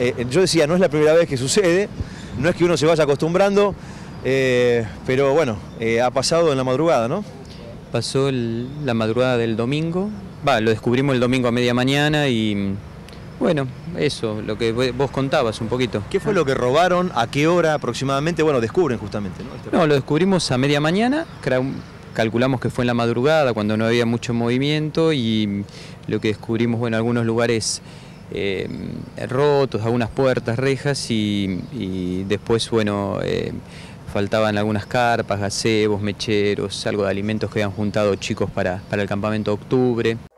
Eh, yo decía, no es la primera vez que sucede, no es que uno se vaya acostumbrando, eh, pero bueno, eh, ha pasado en la madrugada, ¿no? Pasó el- la madrugada del domingo, va, lo descubrimos el domingo a media mañana y bueno, eso, lo que vo- vos contabas un poquito. ¿Qué fue lo que robaron? ¿A qué hora aproximadamente? Bueno, descubren justamente, ¿no? Este- No, lo descubrimos a media mañana, calculamos que fue en la madrugada cuando no había mucho movimiento y lo que descubrimos, bueno, algunos lugares eh, rotos, algunas puertas, rejas y, después, bueno, eh, faltaban algunas carpas, gazebos, mecheros, algo de alimentos que habían juntado chicos para, para el campamento de octubre.